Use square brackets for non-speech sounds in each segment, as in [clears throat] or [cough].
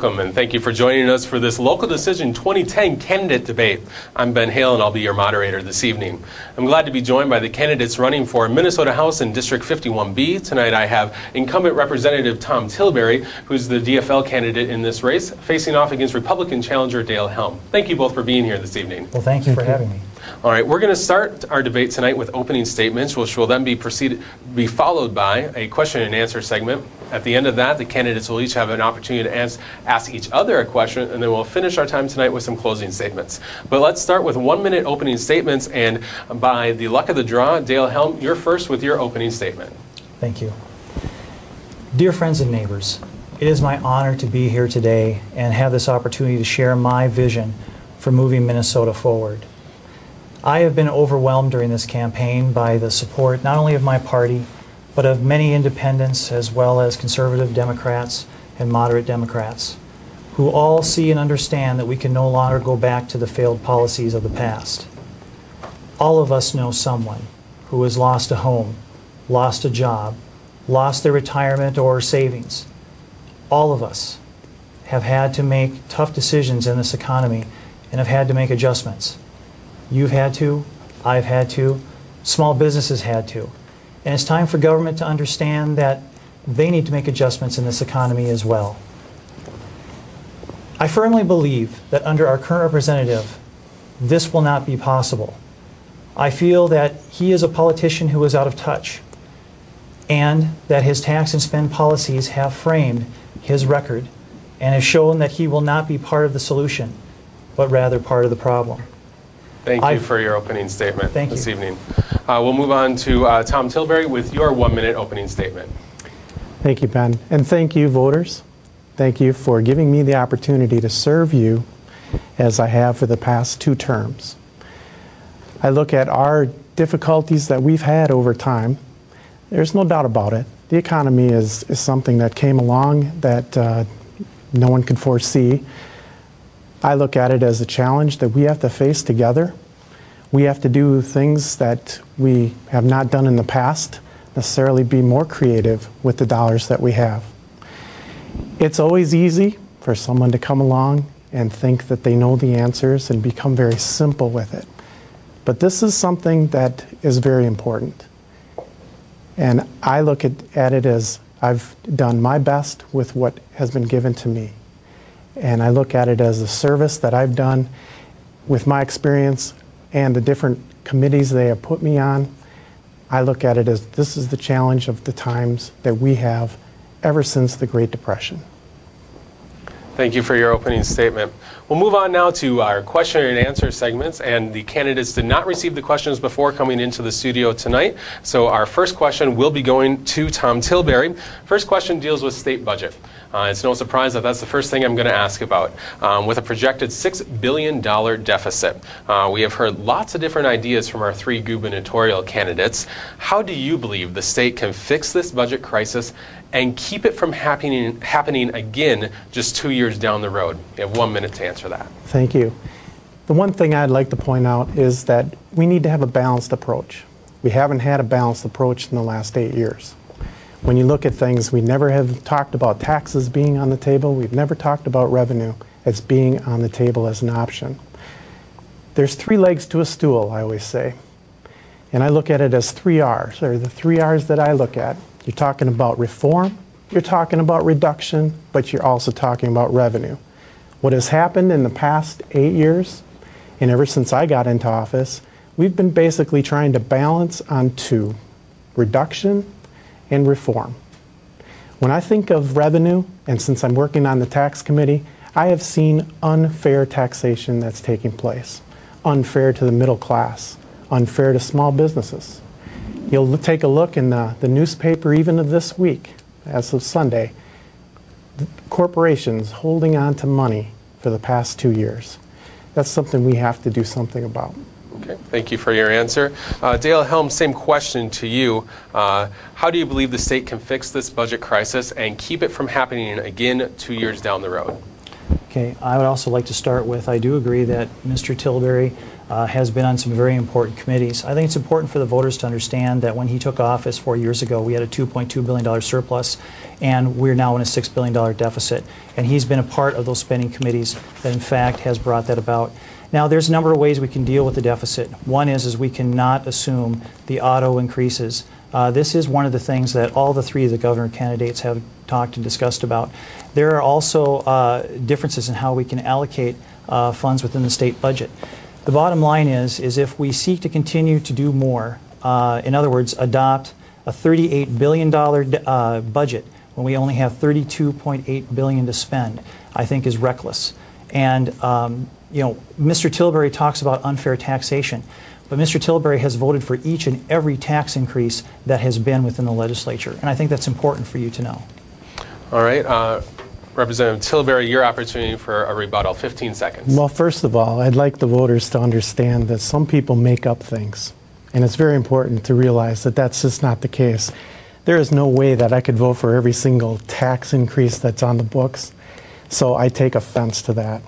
Welcome and thank you for joining us for this Local Decision 2010 candidate debate. I'm Ben Hale and I'll be your moderator this evening. I'm glad to be joined by the candidates running for Minnesota House in District 51B. Tonight I have incumbent Representative Tom Tillberry, who's the DFL candidate in this race, facing off against Republican challenger Dale Helm. Thank you both for being here this evening. Well, thank you for having me. All right, we're going to start our debate tonight with opening statements, which will then be proceed, be followed by a question and answer segment. At the end of that, the candidates will each have an opportunity to ask, ask each other a question, and then we'll finish our time tonight with some closing statements. But let's start with one minute opening statements, and by the luck of the draw, Dale Helm, you're first with your opening statement. Thank you. Dear friends and neighbors, it is my honor to be here today and have this opportunity to share my vision for moving Minnesota forward. I have been overwhelmed during this campaign by the support not only of my party, but of many independents as well as conservative Democrats and moderate Democrats, who all see and understand that we can no longer go back to the failed policies of the past. All of us know someone who has lost a home, lost a job, lost their retirement or savings. All of us have had to make tough decisions in this economy and have had to make adjustments. You've had to, I've had to, small businesses had to. And it's time for government to understand that they need to make adjustments in this economy as well. I firmly believe that under our current representative, this will not be possible. I feel that he is a politician who is out of touch and that his tax and spend policies have framed his record and have shown that he will not be part of the solution, but rather part of the problem. Thank you I've- for your opening statement this you. evening. Uh, we'll move on to uh, Tom Tillberry with your one minute opening statement. Thank you, Ben. And thank you, voters. Thank you for giving me the opportunity to serve you as I have for the past two terms. I look at our difficulties that we've had over time. There's no doubt about it. The economy is, is something that came along that uh, no one could foresee. I look at it as a challenge that we have to face together. We have to do things that we have not done in the past, necessarily be more creative with the dollars that we have. It's always easy for someone to come along and think that they know the answers and become very simple with it. But this is something that is very important. And I look at, at it as I've done my best with what has been given to me. And I look at it as a service that I've done with my experience and the different committees they have put me on. I look at it as this is the challenge of the times that we have ever since the Great Depression. Thank you for your opening statement. We'll move on now to our question and answer segments. And the candidates did not receive the questions before coming into the studio tonight. So our first question will be going to Tom Tillberry. First question deals with state budget. Uh, it's no surprise that that's the first thing I'm going to ask about. Um, with a projected $6 billion deficit, uh, we have heard lots of different ideas from our three gubernatorial candidates. How do you believe the state can fix this budget crisis and keep it from happening, happening again just two years down the road? You have one minute to answer that. Thank you. The one thing I'd like to point out is that we need to have a balanced approach. We haven't had a balanced approach in the last eight years. When you look at things, we never have talked about taxes being on the table. We've never talked about revenue as being on the table as an option. There's three legs to a stool, I always say. And I look at it as three R's, or the three R's that I look at. You're talking about reform, you're talking about reduction, but you're also talking about revenue. What has happened in the past eight years, and ever since I got into office, we've been basically trying to balance on two reduction and reform. When I think of revenue, and since I'm working on the tax committee, I have seen unfair taxation that's taking place. Unfair to the middle class, unfair to small businesses. You'll take a look in the, the newspaper even of this week, as of Sunday, corporations holding on to money for the past two years. That's something we have to do something about. Okay, thank you for your answer. Uh, Dale Helm, same question to you. Uh, how do you believe the state can fix this budget crisis and keep it from happening again two years down the road? Okay, I would also like to start with I do agree that Mr. Tillberry uh, has been on some very important committees. I think it's important for the voters to understand that when he took office four years ago, we had a $2.2 billion surplus, and we're now in a $6 billion deficit. And he's been a part of those spending committees that, in fact, has brought that about. Now, there's a number of ways we can deal with the deficit. One is, is we cannot assume the auto increases. Uh, this is one of the things that all the three of the governor candidates have talked and discussed about. There are also uh, differences in how we can allocate uh, funds within the state budget. The bottom line is, is if we seek to continue to do more, uh, in other words, adopt a $38 billion uh, budget when we only have 32.8 billion to spend, I think is reckless. And um, you know, Mr. Tillberry talks about unfair taxation, but Mr. Tillberry has voted for each and every tax increase that has been within the legislature, and I think that's important for you to know. All right. Uh, Representative Tillberry, your opportunity for a rebuttal, 15 seconds. Well, first of all, I'd like the voters to understand that some people make up things. And it's very important to realize that that's just not the case. There is no way that I could vote for every single tax increase that's on the books. So I take offense to that.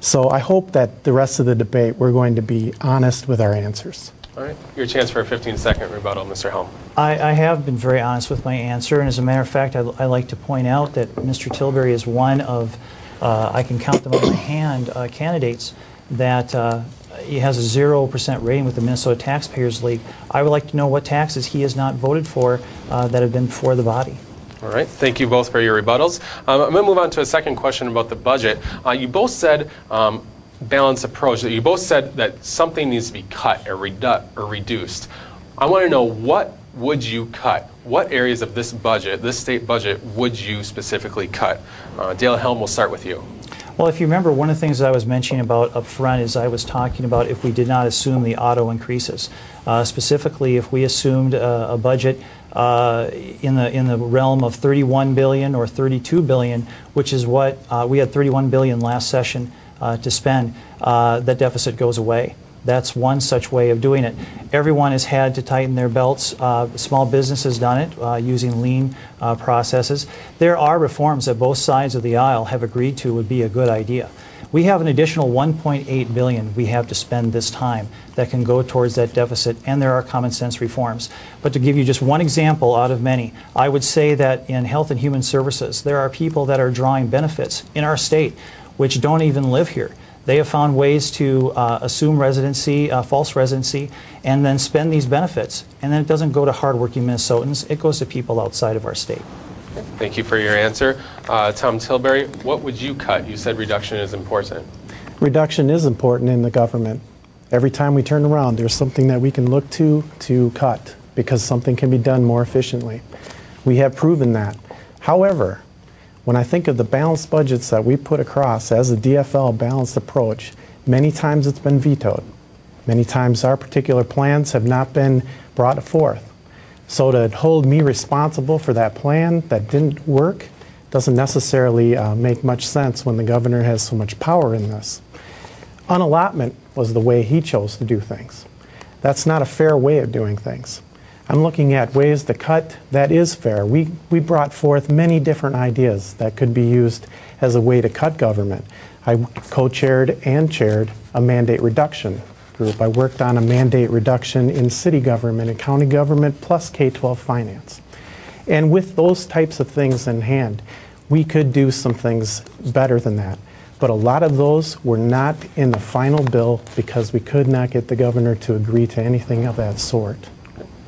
So I hope that the rest of the debate, we're going to be honest with our answers. All right. Your chance for a 15 second rebuttal, Mr. Helm. I, I have been very honest with my answer, and as a matter of fact, I, I like to point out that Mr. Tillberry is one of, uh, I can count them on my hand, uh, candidates that uh, he has a 0% rating with the Minnesota Taxpayers League. I would like to know what taxes he has not voted for uh, that have been before the body. All right. Thank you both for your rebuttals. Um, I'm going to move on to a second question about the budget. Uh, you both said um, balanced approach. That you both said that something needs to be cut or, redu- or reduced. I want to know what would you cut? What areas of this budget, this state budget, would you specifically cut? Uh, Dale Helm, we'll start with you. Well, if you remember, one of the things I was mentioning about up front is I was talking about if we did not assume the auto increases. Uh, specifically, if we assumed a budget uh, in the in the realm of 31 billion or 32 billion, which is what uh, we had 31 billion last session uh, to spend, uh, that deficit goes away. That's one such way of doing it. Everyone has had to tighten their belts. Uh, small business has done it uh, using lean uh, processes. There are reforms that both sides of the aisle have agreed to would be a good idea. We have an additional 1.8 billion we have to spend this time that can go towards that deficit, and there are common sense reforms. But to give you just one example out of many, I would say that in health and human services, there are people that are drawing benefits in our state which don't even live here. They have found ways to uh, assume residency, uh, false residency, and then spend these benefits. And then it doesn't go to hardworking Minnesotans, it goes to people outside of our state. Thank you for your answer. Uh, Tom Tillberry, what would you cut? You said reduction is important. Reduction is important in the government. Every time we turn around, there's something that we can look to to cut because something can be done more efficiently. We have proven that. However, when I think of the balanced budgets that we put across as a DFL balanced approach, many times it's been vetoed. Many times our particular plans have not been brought forth. So to hold me responsible for that plan that didn't work doesn't necessarily uh, make much sense when the governor has so much power in this. Unallotment was the way he chose to do things. That's not a fair way of doing things. I'm looking at ways to cut that is fair. We, we brought forth many different ideas that could be used as a way to cut government. I co chaired and chaired a mandate reduction group. I worked on a mandate reduction in city government and county government plus K 12 finance. And with those types of things in hand, we could do some things better than that. But a lot of those were not in the final bill because we could not get the governor to agree to anything of that sort.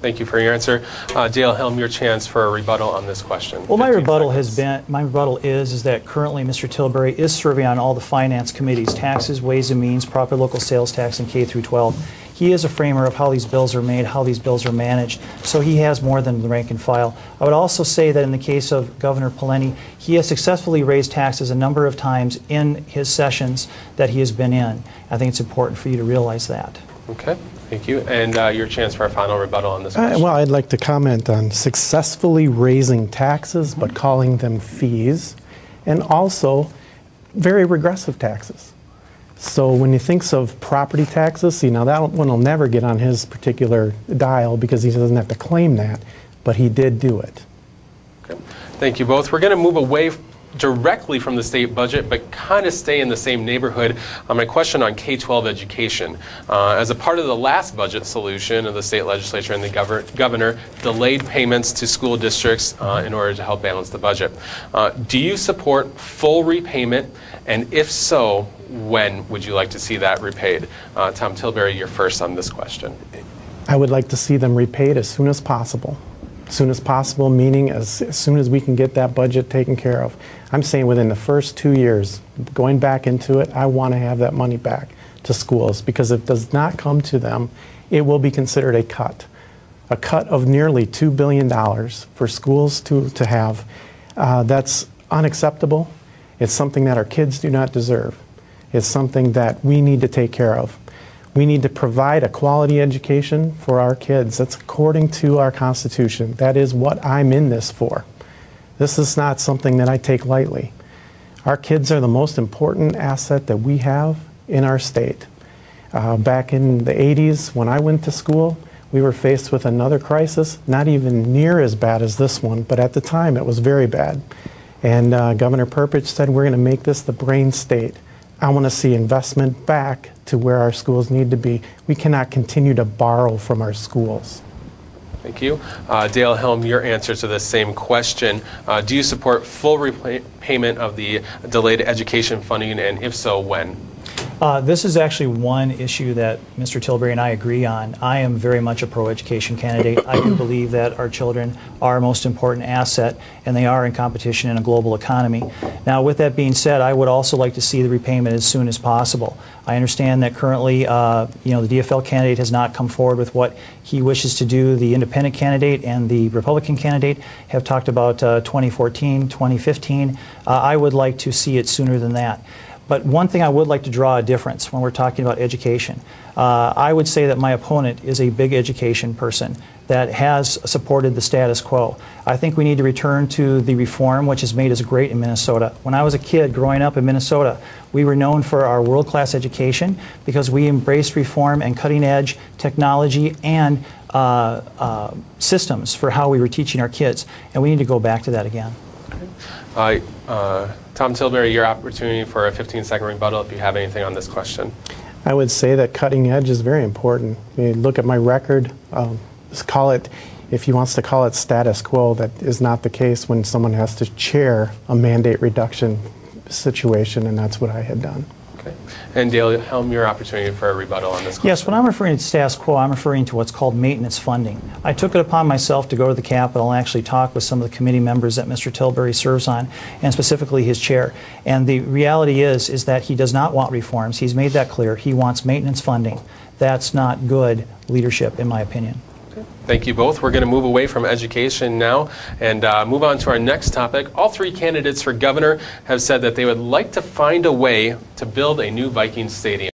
Thank you for your answer. Uh, Dale Helm, your chance for a rebuttal on this question. Well, my rebuttal seconds. has been, my rebuttal is, is that currently Mr. Tillberry is serving on all the finance committees, taxes, ways and means, proper local sales tax, and K through 12. He is a framer of how these bills are made, how these bills are managed, so he has more than the rank and file. I would also say that in the case of Governor Pawlenty, he has successfully raised taxes a number of times in his sessions that he has been in. I think it's important for you to realize that. Okay. Thank you. And uh, your chance for a final rebuttal on this uh, well, I'd like to comment on successfully raising taxes but calling them fees, and also very regressive taxes. So when he thinks of property taxes, you know, that one will never get on his particular dial because he doesn't have to claim that, but he did do it. Okay. Thank you both. We're going to move away directly from the state budget, but kind of stay in the same neighborhood. Uh, my question on K 12 education. Uh, as a part of the last budget solution of the state legislature and the gover- governor delayed payments to school districts uh, in order to help balance the budget. Uh, do you support full repayment? And if so, when would you like to see that repaid? Uh, Tom Tillberry, you're first on this question. I would like to see them repaid as soon as possible. As soon as possible, meaning as, as soon as we can get that budget taken care of. I'm saying within the first two years, going back into it, I want to have that money back to schools because if it does not come to them, it will be considered a cut. A cut of nearly $2 billion for schools to, to have. Uh, that's unacceptable. It's something that our kids do not deserve. It's something that we need to take care of. We need to provide a quality education for our kids. That's according to our Constitution. That is what I'm in this for. This is not something that I take lightly. Our kids are the most important asset that we have in our state. Uh, back in the 80s, when I went to school, we were faced with another crisis, not even near as bad as this one, but at the time it was very bad. And uh, Governor Perpich said, We're going to make this the brain state. I want to see investment back to where our schools need to be. We cannot continue to borrow from our schools. Thank you. Uh, Dale Helm, your answer to the same question. Uh, do you support full repayment of the delayed education funding, and if so, when? Uh, this is actually one issue that Mr. Tillberry and I agree on. I am very much a pro-education candidate. I do [clears throat] believe that our children are our most important asset, and they are in competition in a global economy. Now, with that being said, I would also like to see the repayment as soon as possible. I understand that currently, uh, you know, the DFL candidate has not come forward with what he wishes to do. The independent candidate and the Republican candidate have talked about uh, 2014, 2015. Uh, I would like to see it sooner than that. But one thing I would like to draw a difference when we're talking about education. Uh, I would say that my opponent is a big education person that has supported the status quo. I think we need to return to the reform which has made us great in Minnesota. When I was a kid growing up in Minnesota, we were known for our world class education because we embraced reform and cutting edge technology and uh, uh, systems for how we were teaching our kids. And we need to go back to that again. Uh, Tom Tillberry, your opportunity for a 15 second rebuttal if you have anything on this question. I would say that cutting edge is very important. I mean, look at my record, um, call it, if he wants to call it status quo, that is not the case when someone has to chair a mandate reduction situation, and that's what I had done. Okay. And Dale Helm, your opportunity for a rebuttal on this question. Yes, when I'm referring to status quo, I'm referring to what's called maintenance funding. I took it upon myself to go to the Capitol and actually talk with some of the committee members that Mr. Tillberry serves on, and specifically his chair. And the reality is, is that he does not want reforms. He's made that clear. He wants maintenance funding. That's not good leadership, in my opinion. Thank you both. We're going to move away from education now and uh, move on to our next topic. All three candidates for governor have said that they would like to find a way to build a new Viking stadium.